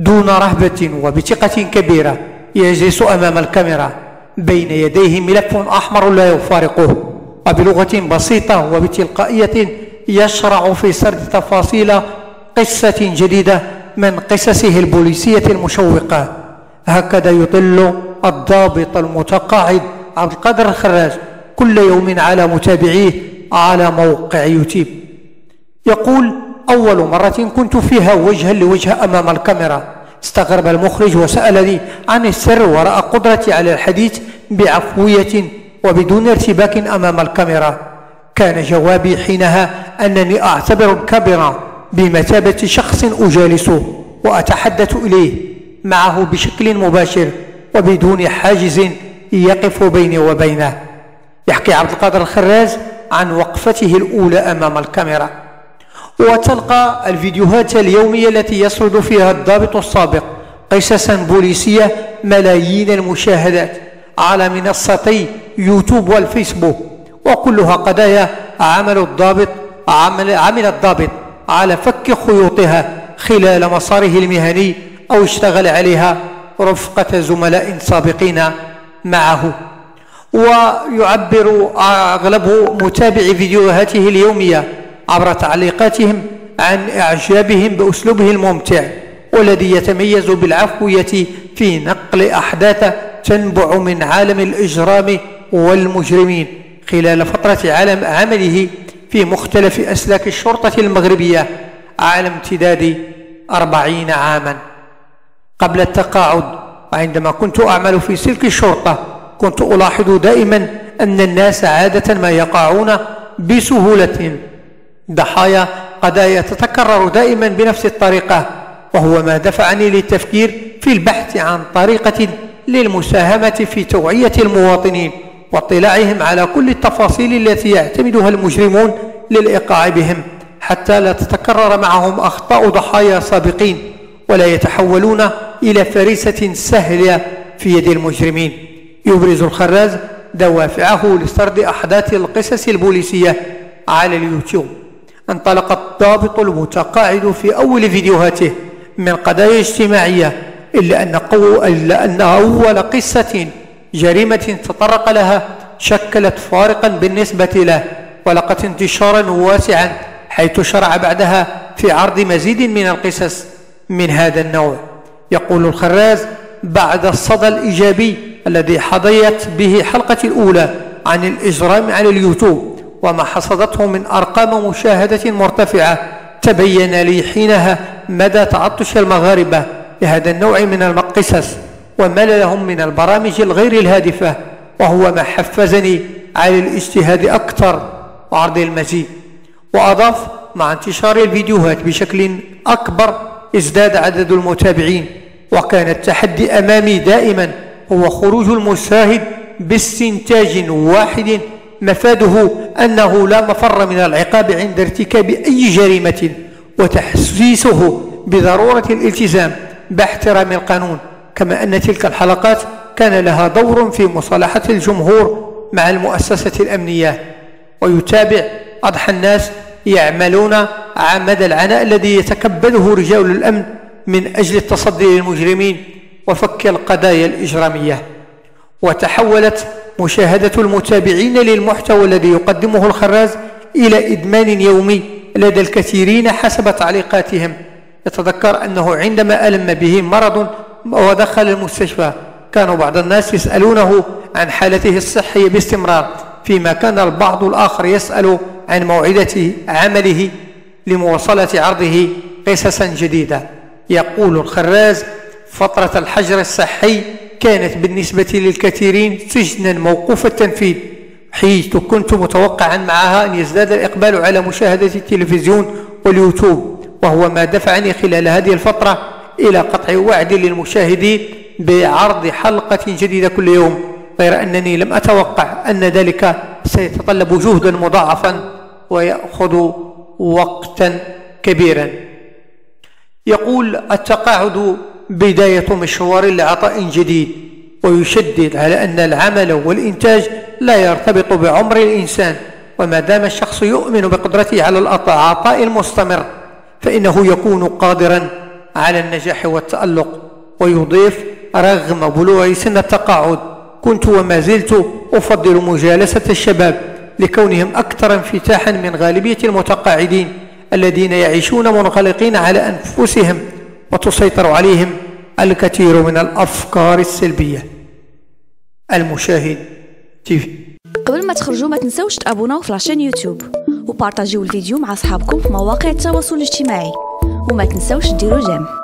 دون رهبة وبثقة كبيرة يجلس أمام الكاميرا. بين يديه ملف أحمر لا يفارقه. وبلغة بسيطة وبتلقائية يشرع في سرد تفاصيل قصة جديدة من قصصه البوليسية المشوقة. هكذا يطل الضابط المتقاعد عبد القادر الخراج كل يوم على متابعيه على موقع يوتيوب. يقول أول مرة كنت فيها وجها لوجه أمام الكاميرا. استغرب المخرج وسألني عن السر وراء قدرتي على الحديث بعفوية وبدون ارتباك أمام الكاميرا. كان جوابي حينها أنني أعتبر الكاميرا بمثابة شخص أجالسه وأتحدث إليه معه بشكل مباشر وبدون حاجز يقف بيني وبينه. يحكي عبد القادر الخراز عن وقفته الأولى أمام الكاميرا. وتلقى الفيديوهات اليومية التي يسرد فيها الضابط السابق قصصا بوليسية ملايين المشاهدات على منصتي يوتيوب والفيسبوك وكلها قضايا عمل الضابط عمل, عمل الضابط على فك خيوطها خلال مساره المهني أو اشتغل عليها رفقة زملاء سابقين معه. ويعبر أغلب متابع فيديوهاته اليومية عبر تعليقاتهم عن إعجابهم بأسلوبه الممتع والذي يتميز بالعفوية في نقل أحداث تنبع من عالم الإجرام والمجرمين خلال فترة عالم عمله في مختلف أسلاك الشرطة المغربية على امتداد أربعين عاما. قبل التقاعد وعندما كنت أعمل في سلك الشرطة كنت ألاحظ دائما أن الناس عادة ما يقعون بسهولة ضحايا قضايا تتكرر دائما بنفس الطريقة وهو ما دفعني للتفكير في البحث عن طريقة للمساهمة في توعية المواطنين واطلاعهم على كل التفاصيل التي يعتمدها المجرمون للإيقاع بهم حتى لا تتكرر معهم أخطاء ضحايا سابقين ولا يتحولون إلى فريسة سهلة في يد المجرمين. يبرز الخراز دوافعه لسرد أحداث القصص البوليسية على اليوتيوب. انطلق الضابط المتقاعد في أول فيديوهاته من قضايا اجتماعية إلا أن, قو... إلا أن أول قصة جريمة تطرق لها شكلت فارقا بالنسبة له ولقت انتشارا واسعا حيث شرع بعدها في عرض مزيد من القصص من هذا النوع. يقول الخراز بعد الصدى الإيجابي الذي حظيت به حلقة الأولى عن الإجرام على اليوتيوب وما حصدته من أرقام مشاهدة مرتفعة تبين لي حينها مدى تعطش المغاربة لهذا النوع من القصص ومللهم من البرامج الغير الهادفة وهو ما حفزني على الاجتهاد أكثر وعرض المزيد وأضاف مع انتشار الفيديوهات بشكل أكبر ازداد عدد المتابعين وكان التحدي أمامي دائما هو خروج المشاهد باستنتاج واحد مفاده أنه لا مفر من العقاب عند ارتكاب أي جريمة وتحسيسه بضرورة الالتزام باحترام القانون. كما أن تلك الحلقات كان لها دور في مصالحة الجمهور مع المؤسسة الأمنية ويتابع أضحى الناس يعملون عمد العناء الذي يتكبده رجال الأمن من أجل التصدي للمجرمين وفك القضايا الإجرامية. وتحولت مشاهدة المتابعين للمحتوى الذي يقدمه الخراز إلى إدمان يومي لدى الكثيرين حسب تعليقاتهم. يتذكر أنه عندما ألم به مرض ودخل المستشفى كانوا بعض الناس يسألونه عن حالته الصحية باستمرار فيما كان البعض الآخر يسأل عن موعدة عمله لمواصلة عرضه قصصا جديدة. يقول الخراز فترة الحجر الصحي كانت بالنسبة للكثيرين سجنا موقوف التنفيذ حيث كنت متوقعا معها أن يزداد الإقبال على مشاهدة التلفزيون واليوتيوب وهو ما دفعني خلال هذه الفترة إلى قطع وعد للمشاهدين بعرض حلقة جديدة كل يوم غير أنني لم أتوقع أن ذلك سيتطلب جهدا مضاعفا ويأخذ وقتا كبيرا. يقول التقاعد بداية مشوار لعطاء جديد ويشدد على أن العمل والإنتاج لا يرتبط بعمر الإنسان وما دام الشخص يؤمن بقدرته على العطاء المستمر فإنه يكون قادرا على النجاح والتألق ويضيف رغم بلوغ سن التقاعد كنت وما زلت أفضل مجالسة الشباب لكونهم أكثر انفتاحا من غالبية المتقاعدين الذين يعيشون منغلقين على أنفسهم وتسيطر عليهم الكثير من الأفكار السلبية. المشاهد TV قبل ما تخرجوا ما تنسوش تابوناو في la chaîne YouTube وبارطاجيو الفيديو مع أصحابكم في مواقع التواصل الاجتماعي. وما تنسوش ديروا j'aime.